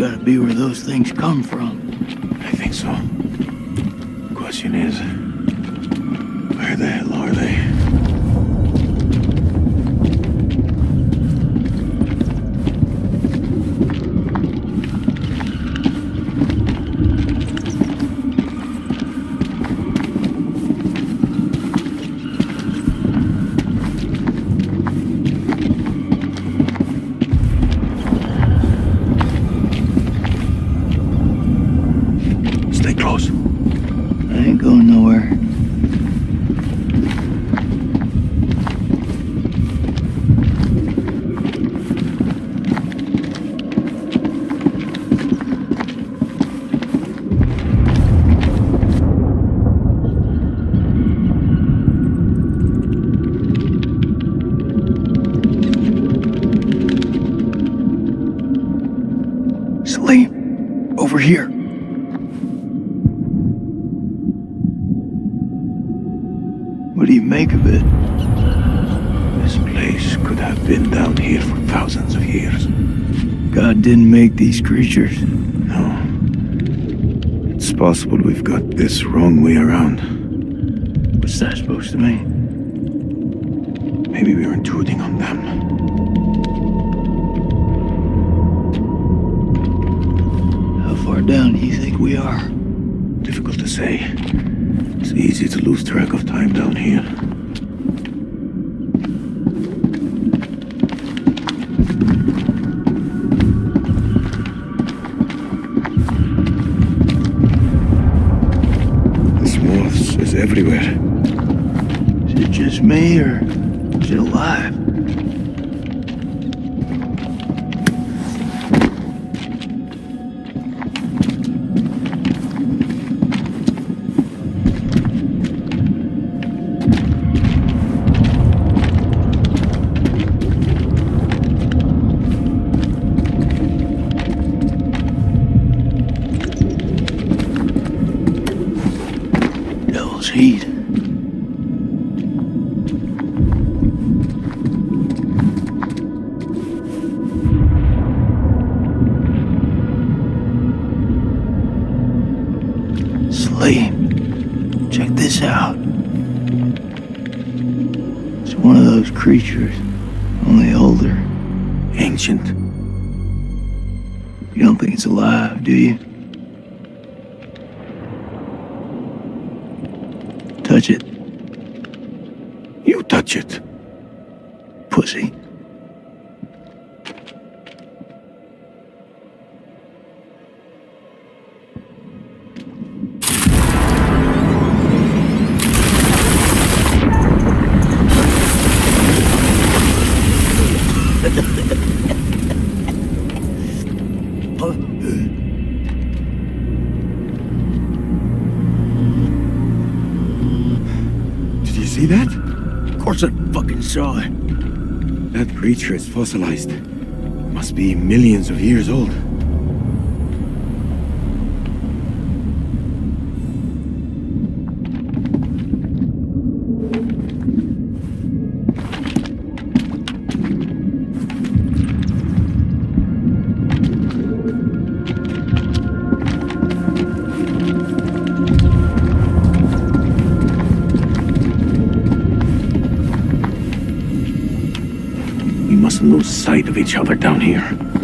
gotta be where those things come from. I think so. Question is, where the hell are they? What do you make of it? This place could have been down here for thousands of years. God didn't make these creatures. No. It's possible we've got this wrong way around. What's that supposed to mean? Maybe we're intruding on them. How far down do you think we are? Difficult to say. It's easy to lose track of time down here. This moths is everywhere. Is it just me or is it alive? Heat. Salim, check this out. It's one of those creatures, only older. Ancient. You don't think it's alive, do you? Touch it, You touch it. pussy. I fucking it. That creature is fossilized. Must be millions of years old. Sight of each other down here.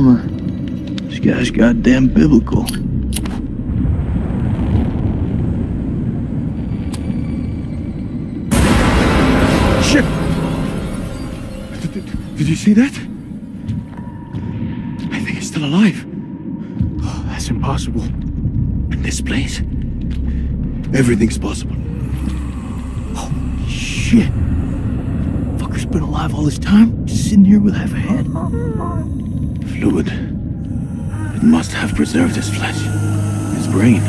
Armor. This guy's goddamn biblical. Shit! Did, did- you see that? I think he's still alive. Oh, that's impossible. In this place, everything's possible. Oh, shit. Fucker's been alive all this time, just sitting here with half a head. Fluid. It must have preserved his flesh, his brain.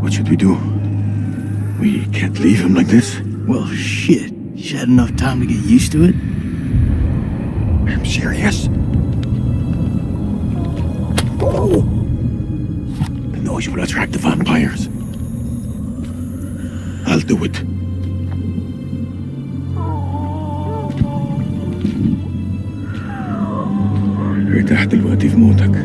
What should we do? We can't leave him like this. Well, shit. He's had enough time to get used to it. I'm serious. Oh! The noise will attract the vampires. I'll do it. تحت الوقت في موتك.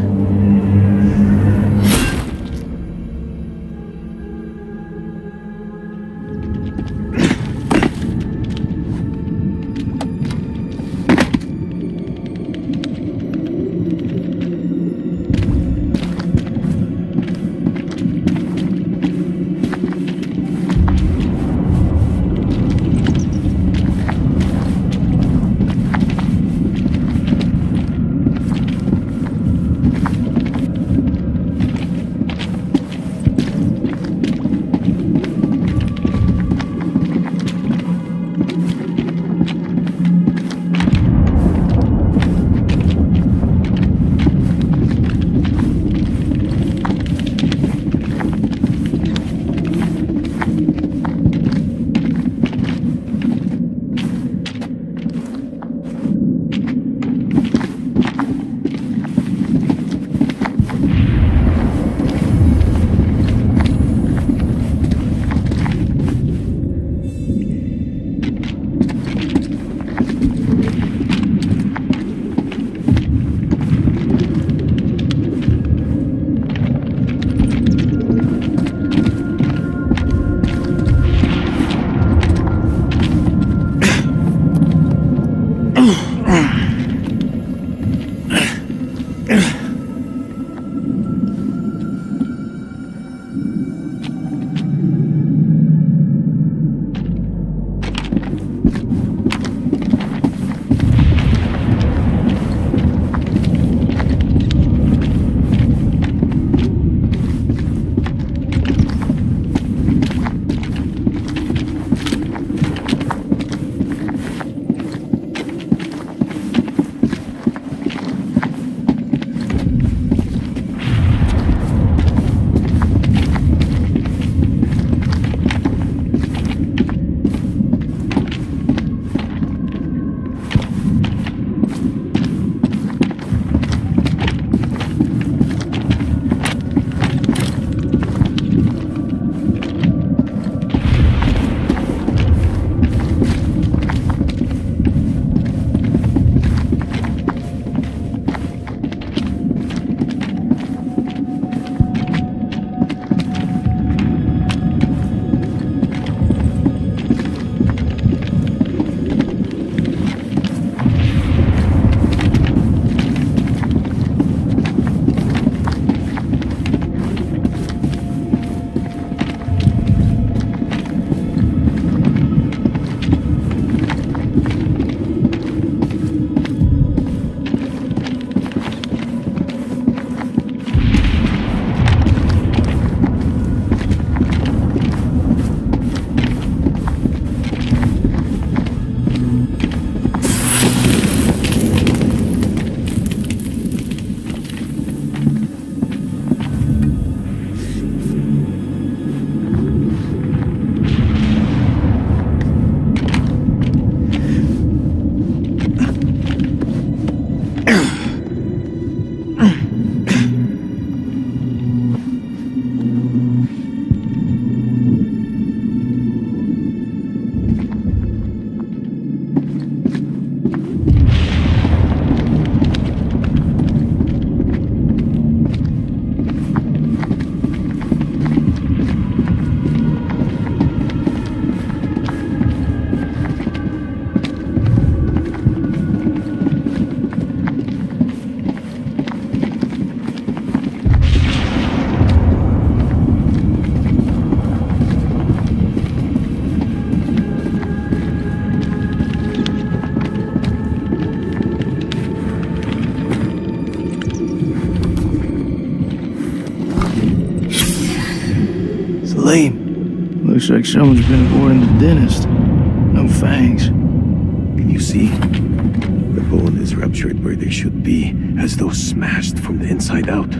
Looks like someone's been avoiding the dentist. No fangs. Can you see? The bone is ruptured where they should be, as though smashed from the inside out.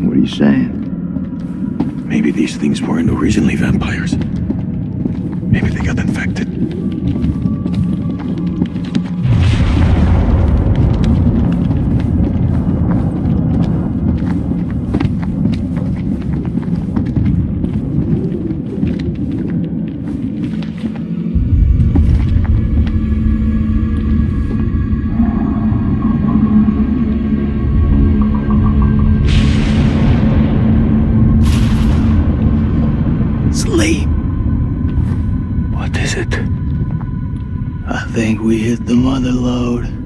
What are you saying? Maybe these things weren't originally vampires. Maybe they got infected. The mother load.